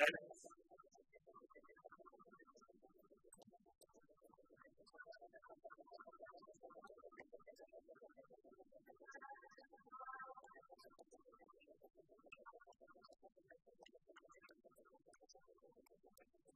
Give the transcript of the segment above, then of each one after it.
Right? Thank you.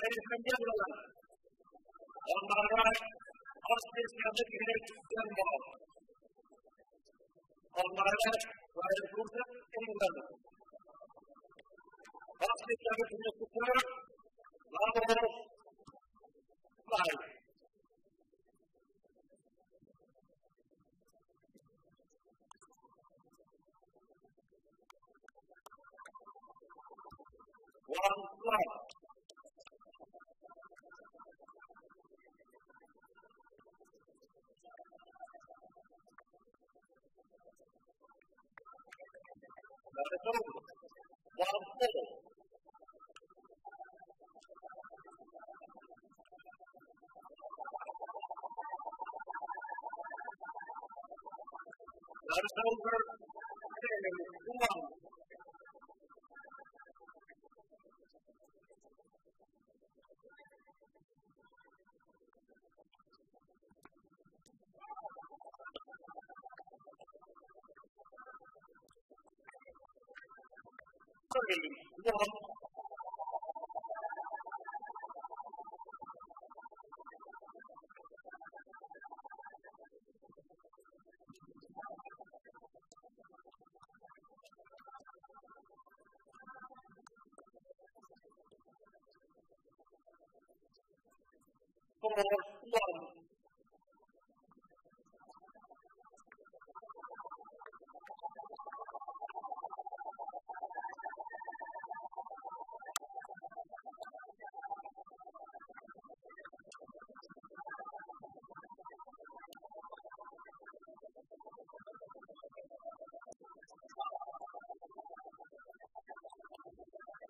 غير الخنجر ولا لا؟ والمرات قصد يستمر الى الجنه والمرات وعلى الكوسه الا قصد يستمر الى الكفار لا ضرر ضعيف وعن الصلاه the total, one of the.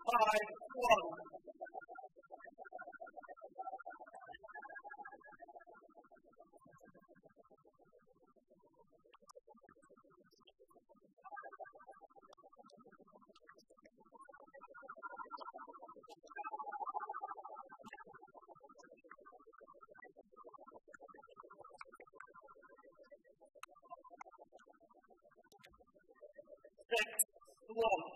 five, one. Six, one.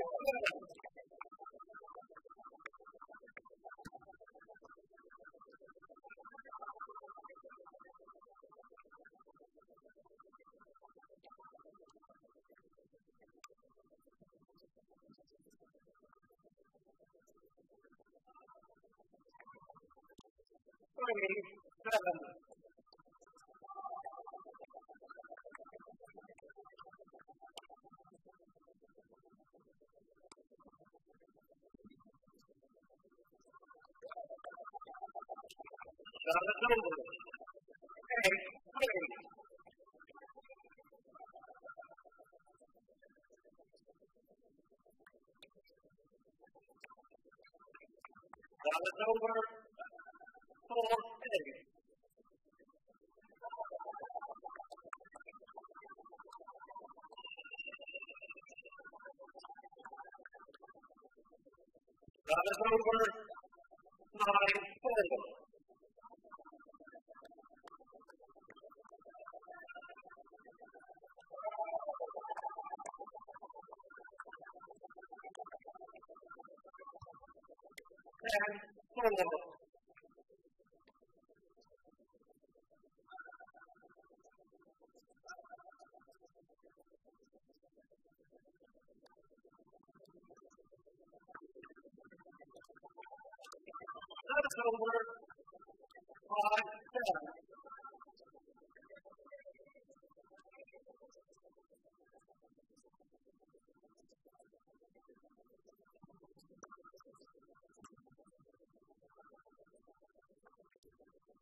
27. Jonathan Goldberg.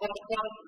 Let us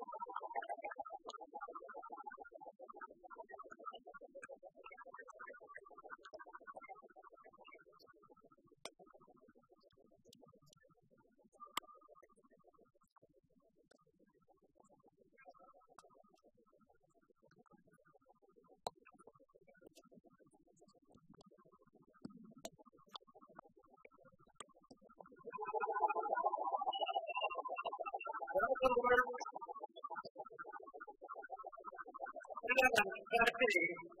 Tennessee twelve,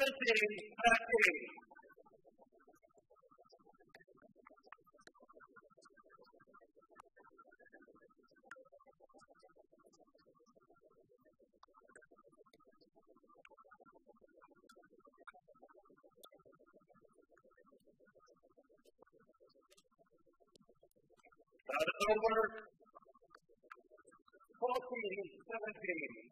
Is over. Fourteen, seventeen.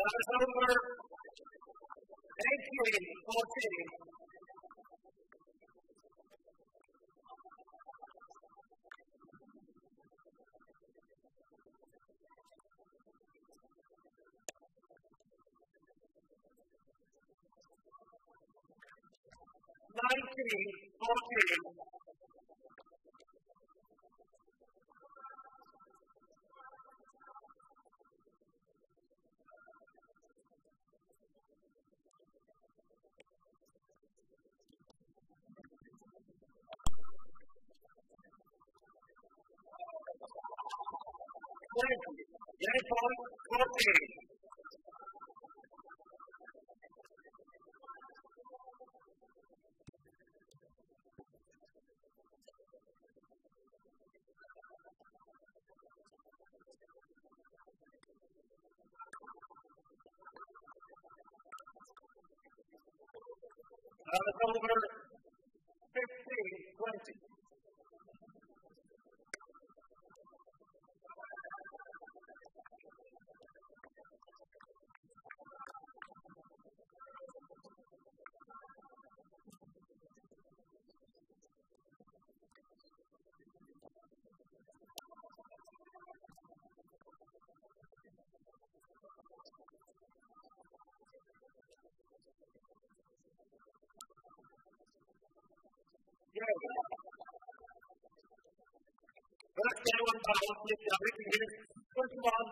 That is over. Eighteen, fourteen. Nineteen, fourteen. Israel. But I found out that I was First of all,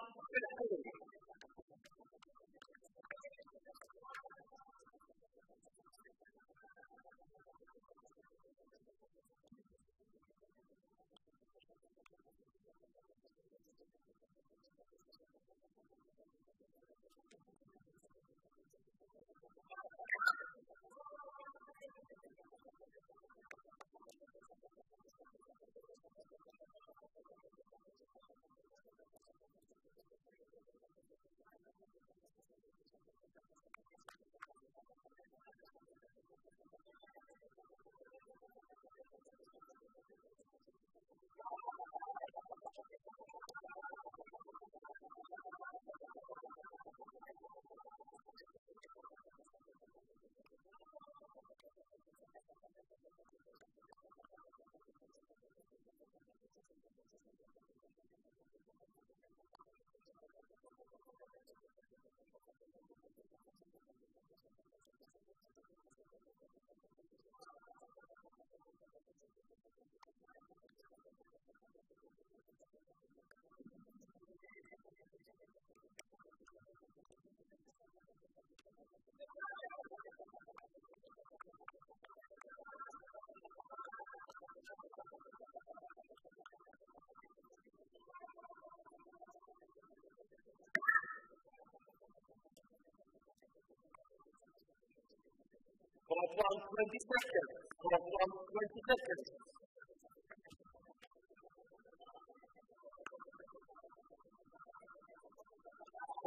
Fourth one, 20 seconds. Fourth one, 20 seconds.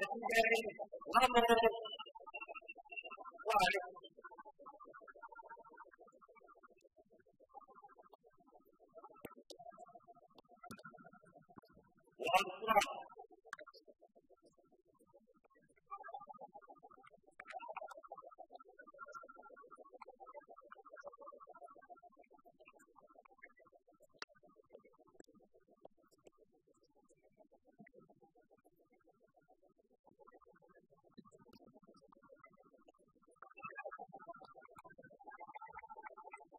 One more. Five. One. One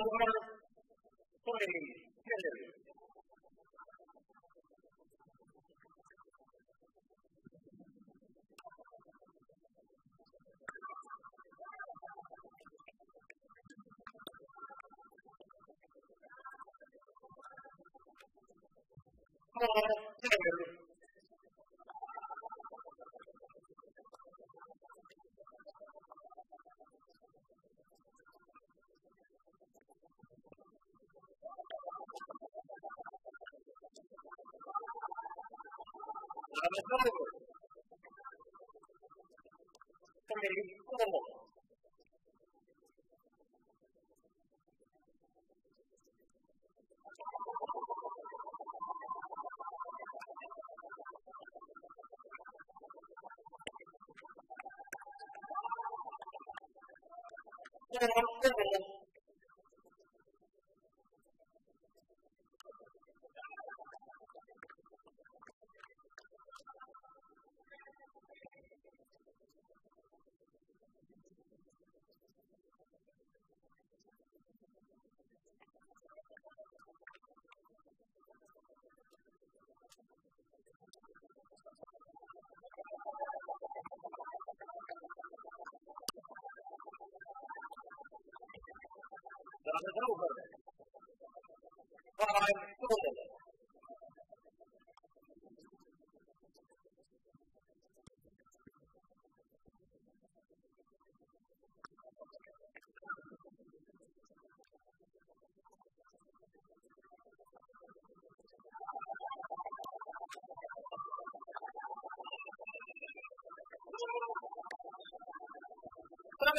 Por, por la mezza lavoro. Come il uomo.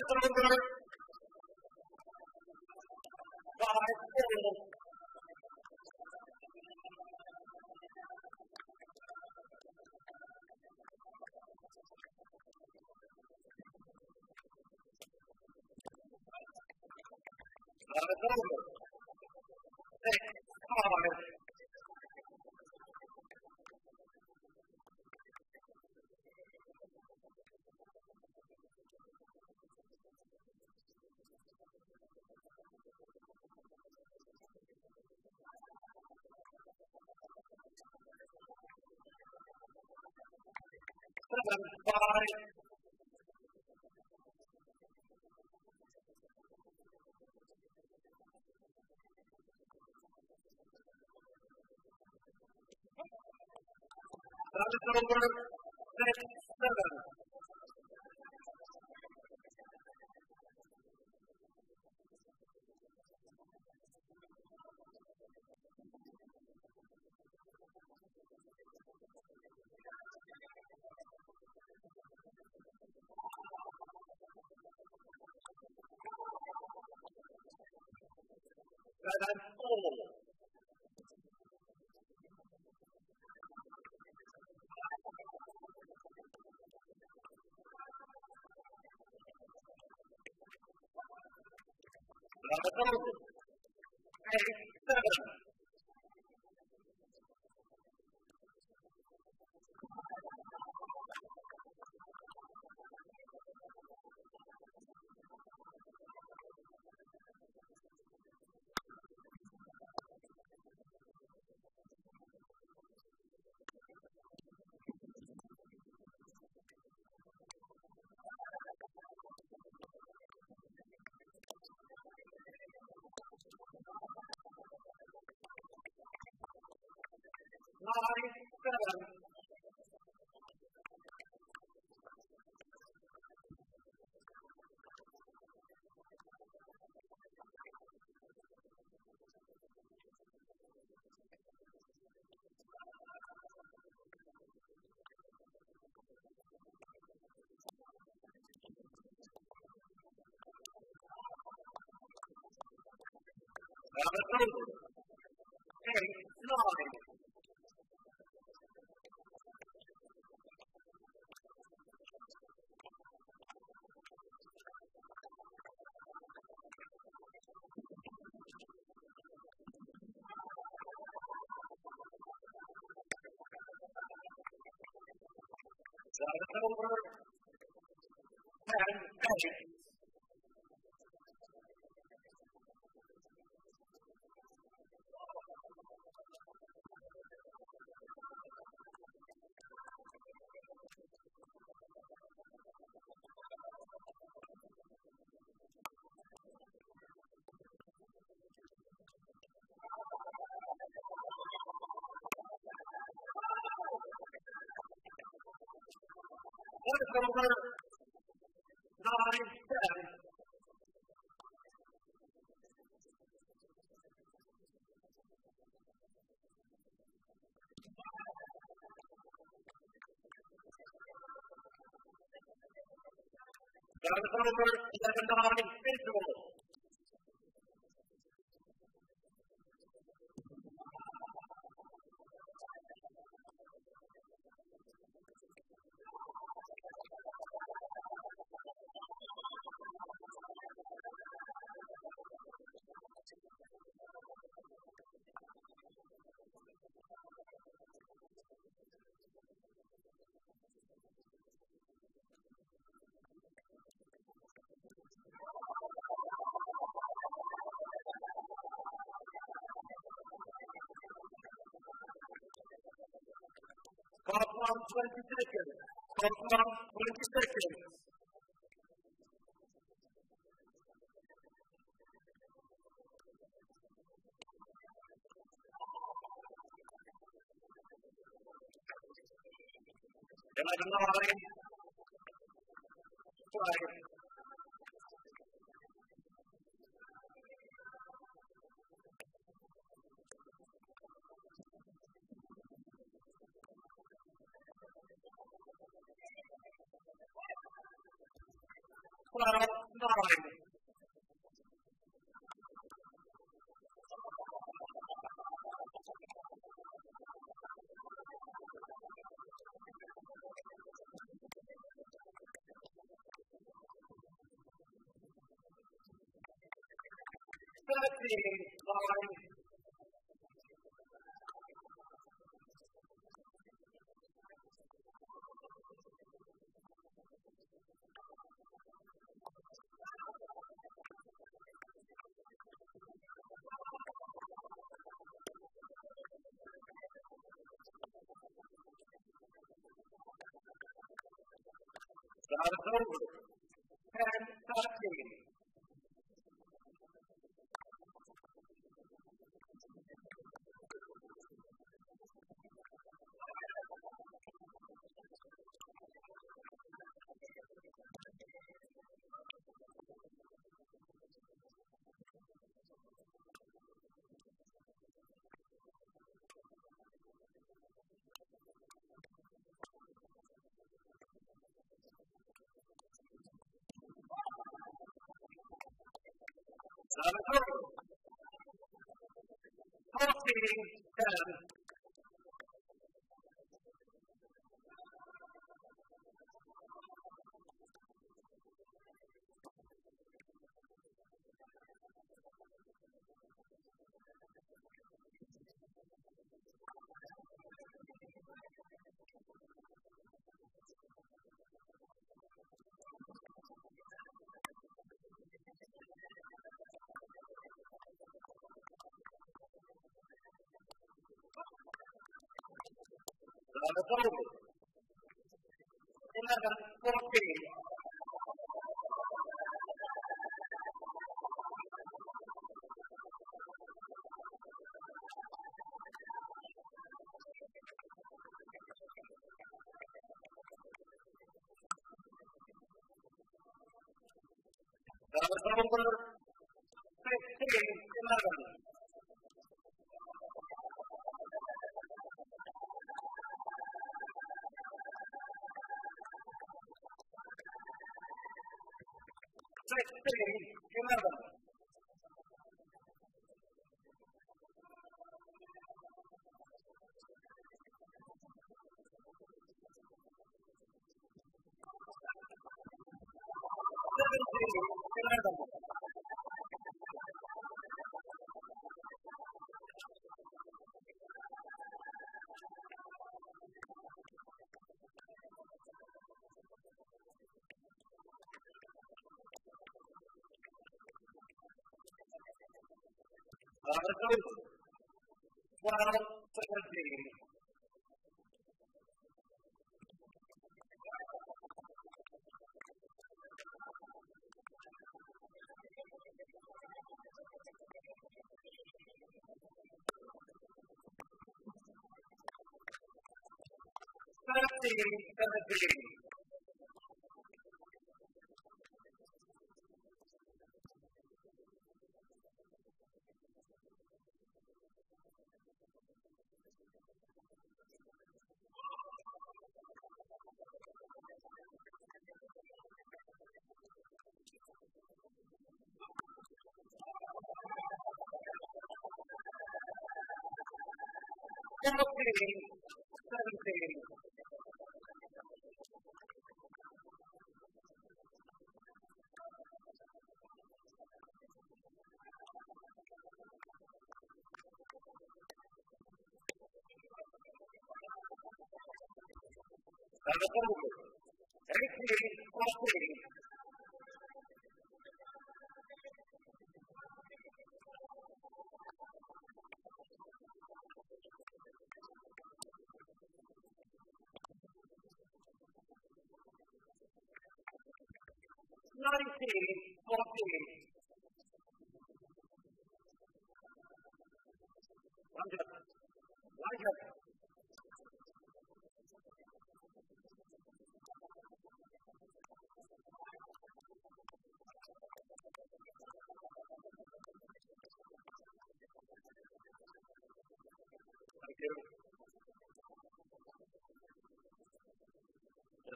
over by い。That is over. Next. Number eight, nine, seven. Ursula Nordström. That was over 11. 20 seconds. Come on, 20 seconds. Over. 16, terhadap kaum. Dengarkan kopi. Dalam bersama One is over. 12, 17. Seventeen, seventeen. Seventeen.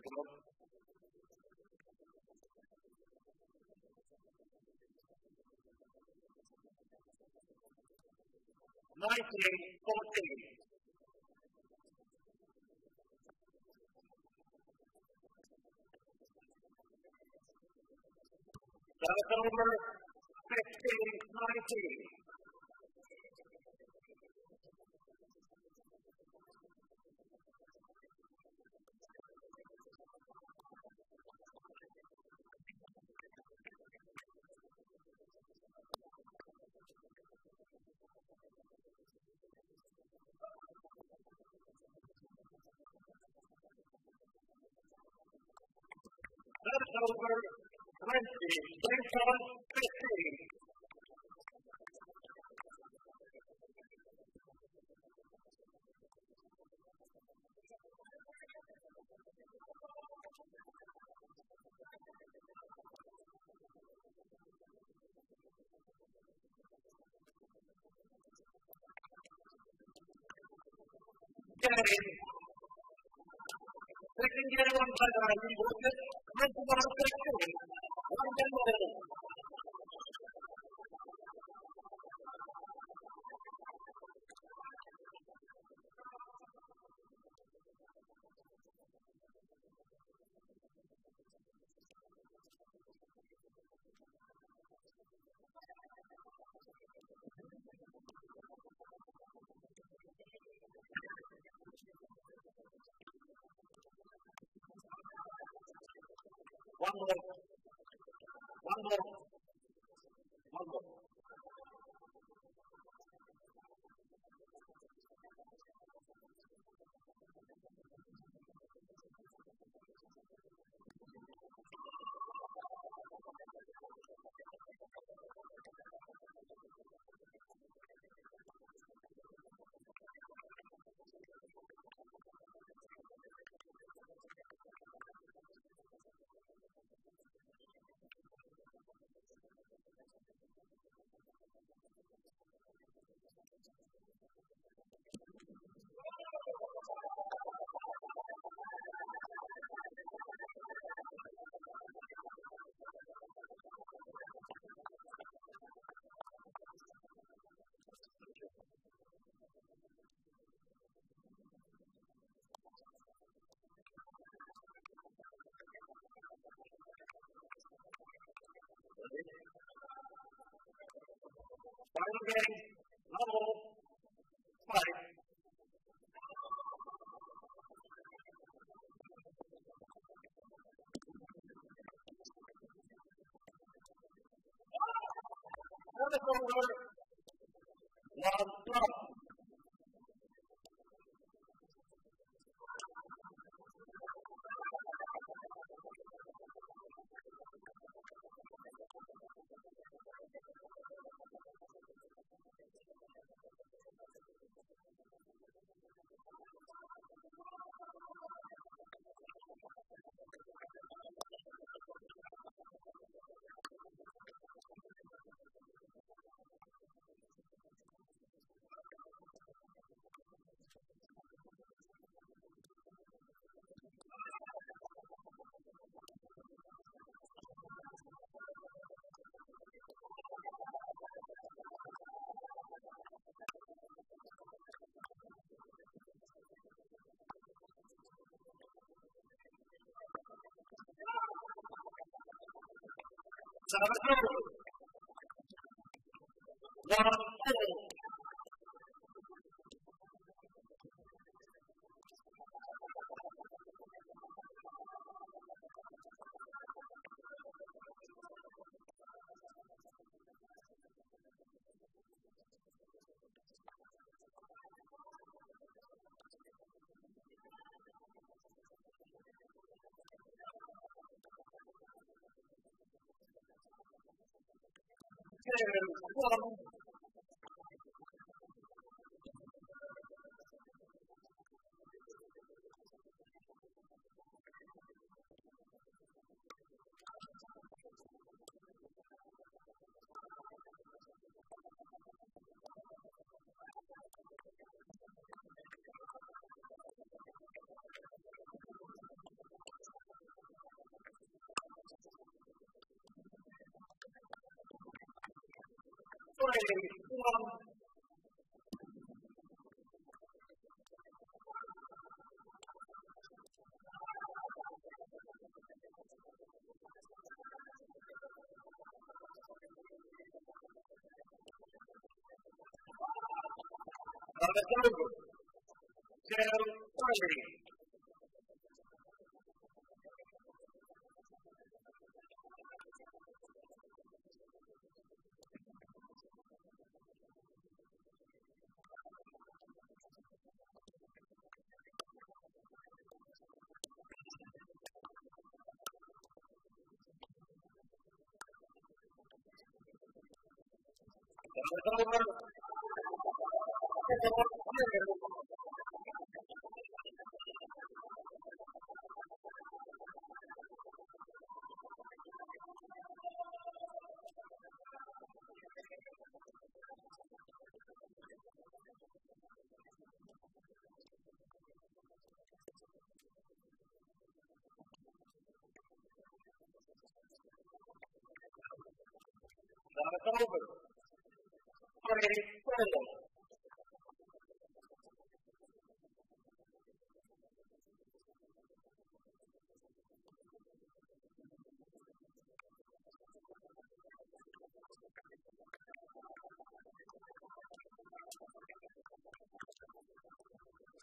Gentlemen. Nineteen, fourteen. That's over sixteen, nineteen. Over twenty, twenty-one, fifteen. Game. Second year one by the Bible Salvador. Well, okay, um, that's over. So, sorry.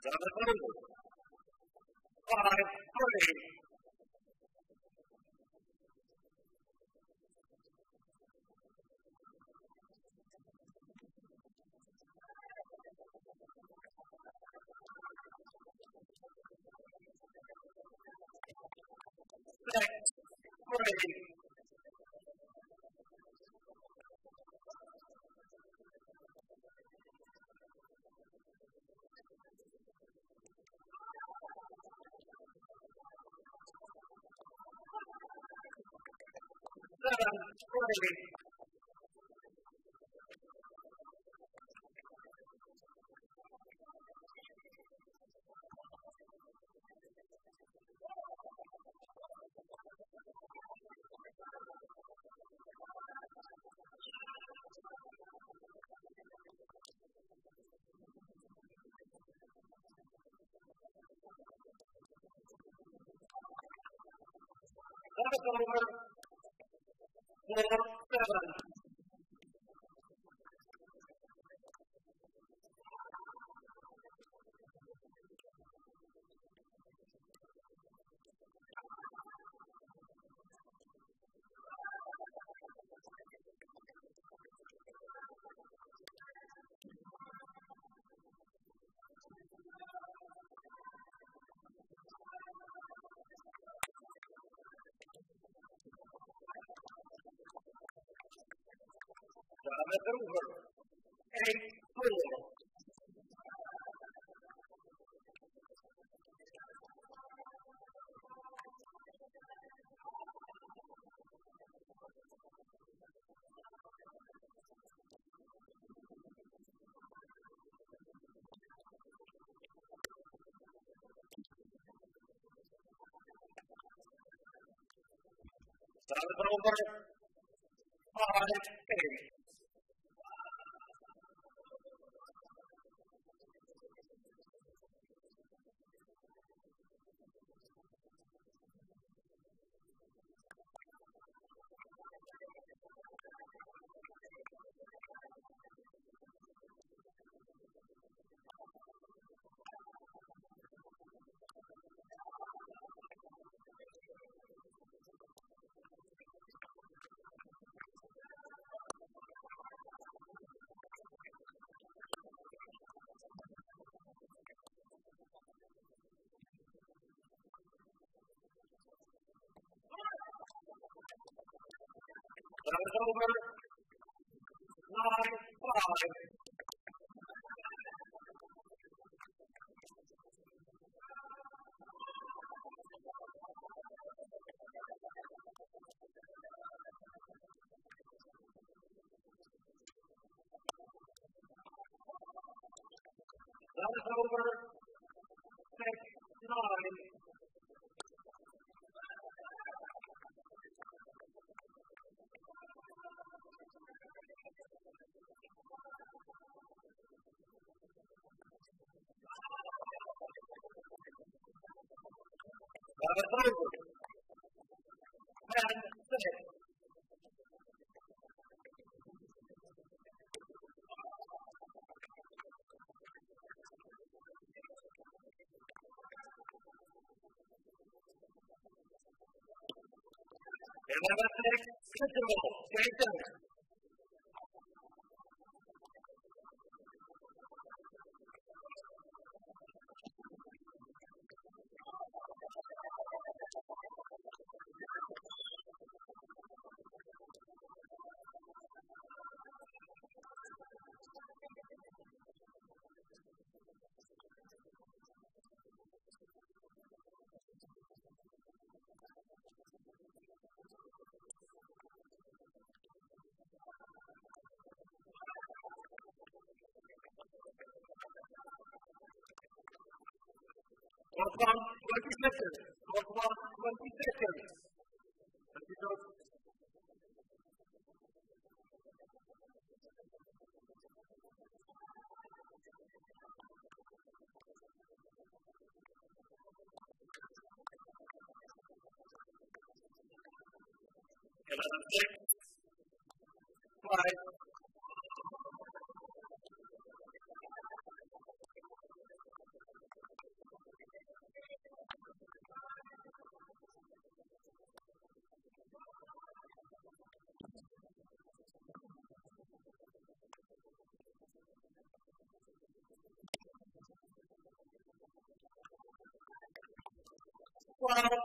Another moment. Five, three. Six, three. れる。Gracias. recuerdan a Dover, em Fulham. That is over. Daher brauchen wir. Herrn, bitte. Remember, take, take the ball, take the ball. Seconds. Fourth one, 20 seconds. Twelve, six.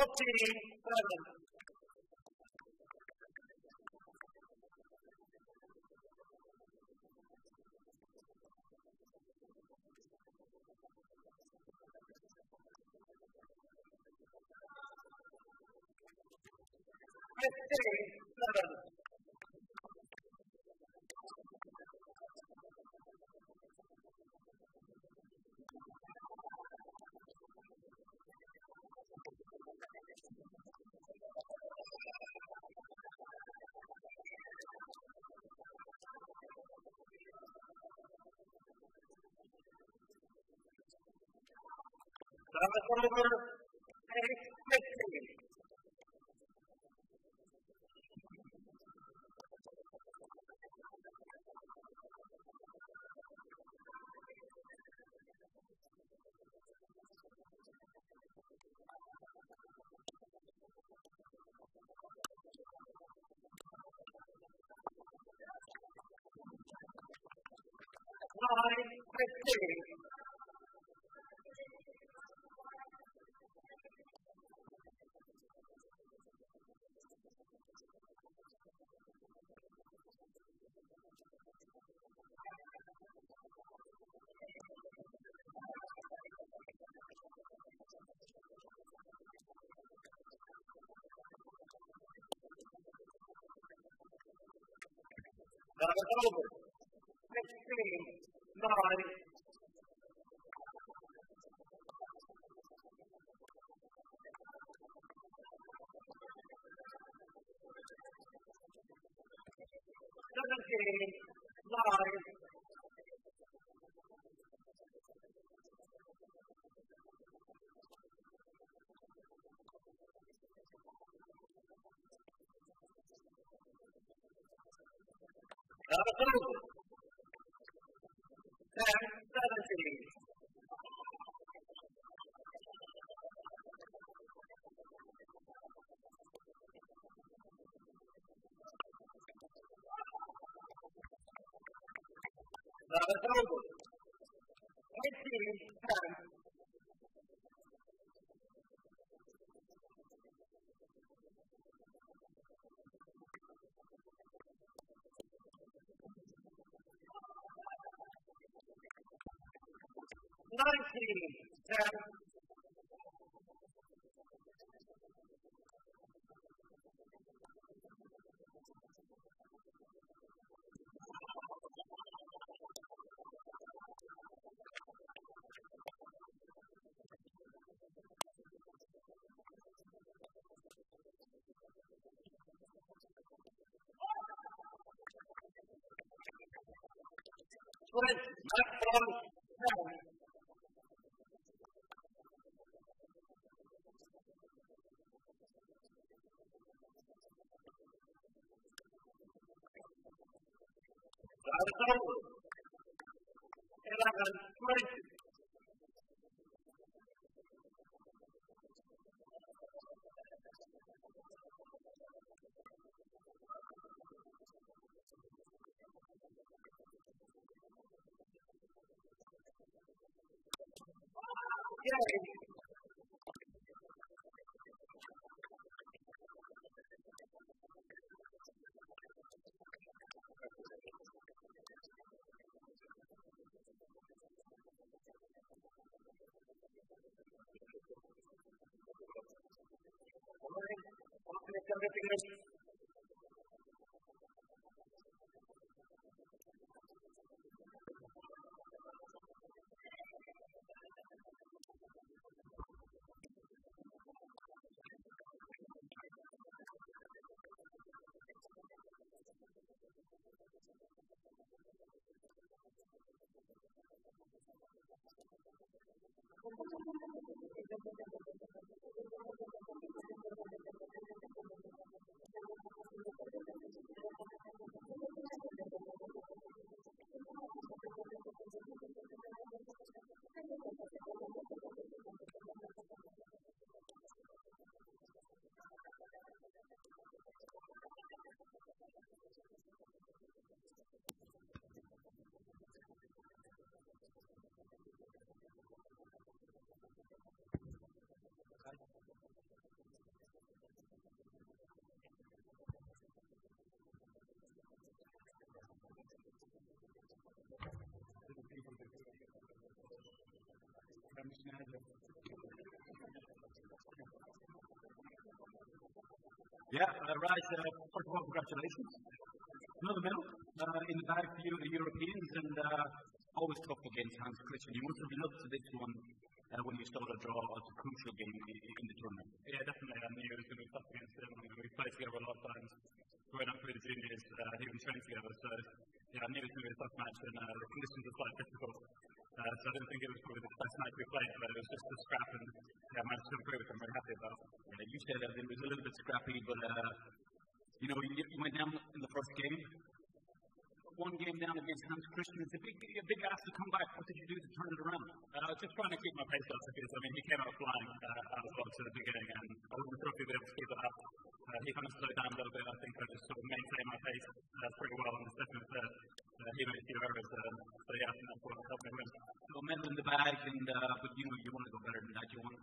47. Let's see. over expecting. By expecting. That was over. 16, 9, Seventeen, nine, 19, 7, Aragogo. and recognition. Yeah, uh, right. Uh, first of all, congratulations. Another medal uh, in the bag for you, the Europeans, and uh, always tough against Hans-Kristian. You must have been to this one uh, when you saw the draw. It's a crucial game in the tournament. Yeah, definitely. I knew it was going to be tough against him. I mean, we played together a lot of times growing up through the juniors, uh, was training together. So, yeah, I knew it was going to be a tough match, and uh, the conditions were quite difficult. Uh, so I didn't think it was probably the best match we played, but it was just a scrap, and yeah, I managed to improve, which I'm very happy about. Yeah, you said it was a little bit scrappy, but uh, you know, you, you went down in the first game. One game down against Hans-Kristian. It's a big, a big ask to come back. What did you do to turn it around? Uh, I was just trying to keep my pace up because, I mean, he came out flying uh, out of the to the beginning, and I wasn't sure if he'd be able to keep it up. Uh, he kind of slowed down a little bit. I think I just sort of maintained my pace uh, pretty well in the second and third. Uh, he made a few errors, um, but yeah, I think that's what helped me win. So, medal in the bag, and uh, but you know you want to go better than that. You want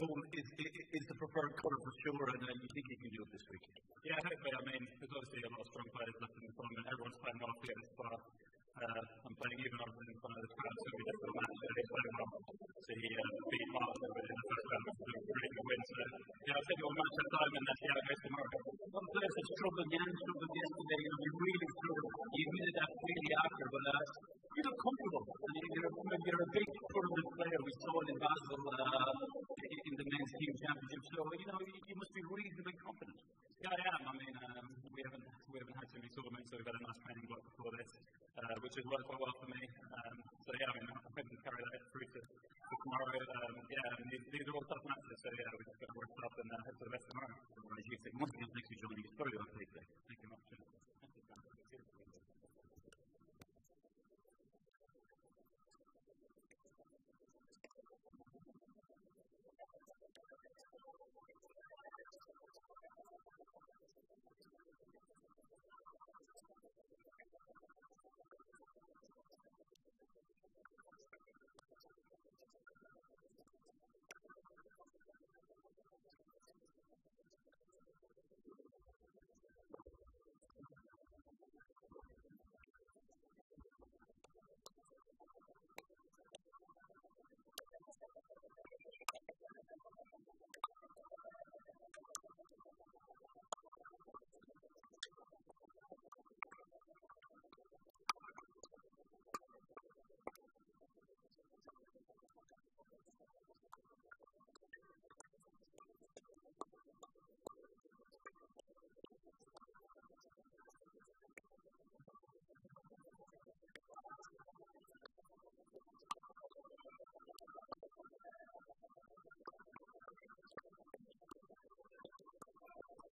gold is, is, is the preferred colour for sure, and uh, you think you can do it this week? Yeah, hopefully. I mean, there's obviously a lot of strong players left in the tournament. Everyone's playing well to get this far. Uh, I'm playing even on in front of this crowd, so we have to match. So he's playing well. So he uh, beat Mark in the first round, which was a pretty good win. So yeah, I think we'll match that time, and that's how it goes tomorrow. One player that struggled, Jan struggled yesterday. You know, he really struggled. He admitted that freely after, but uh, you look comfortable. I mean, you're, you're a big tournament player. We saw it in Basel uh, in the men's team championship. So you know, you, you must be reasonably confident. Yeah, I am. I mean, um, which quite well for me.